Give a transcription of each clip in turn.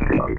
you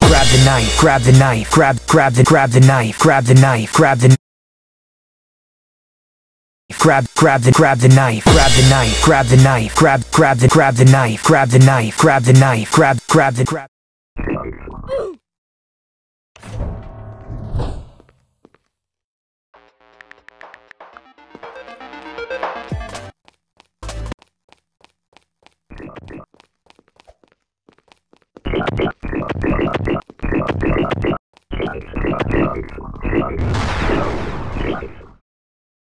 Grab the knife, grab the knife, grab, grab the, grab the knife, grab the knife, grab the Grab, grab the, grab the knife, grab the knife, grab the knife, grab, grab the, grab the knife, grab the knife, grab the knife, grab, grab the, grab.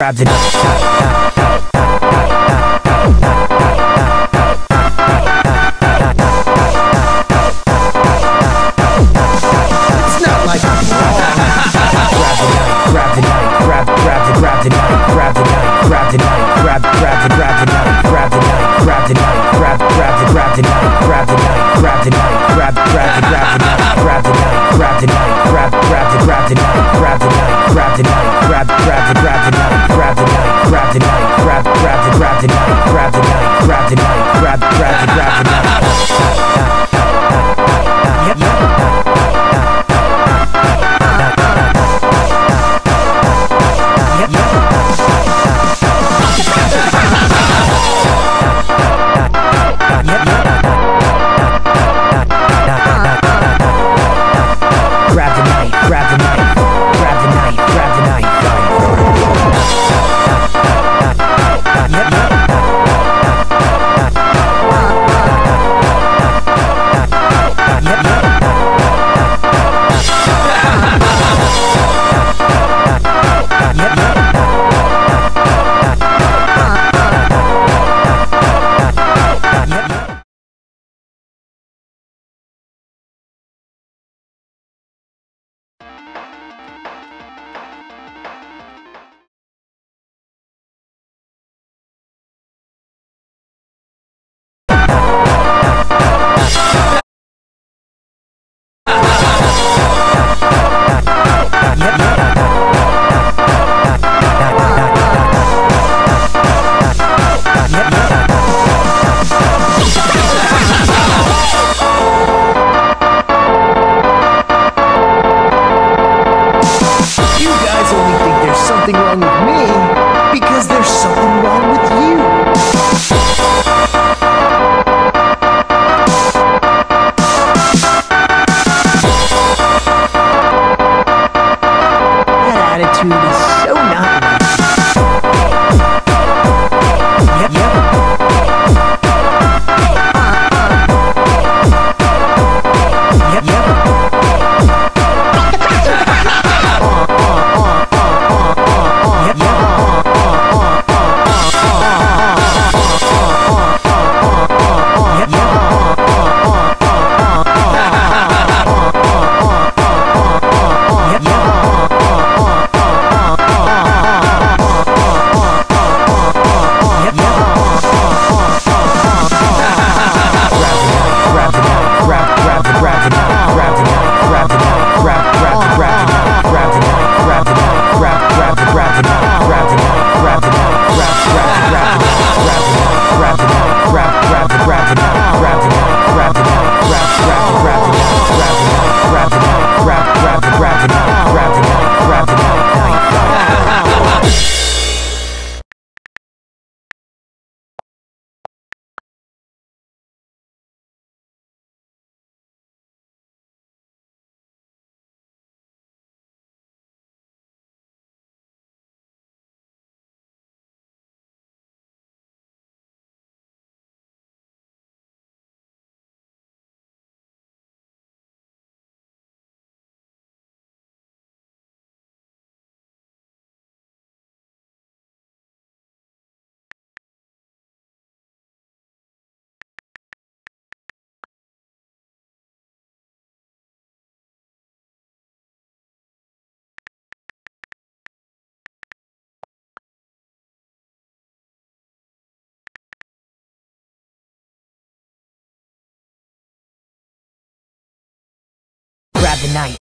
Grab the It's There's something wrong the knife.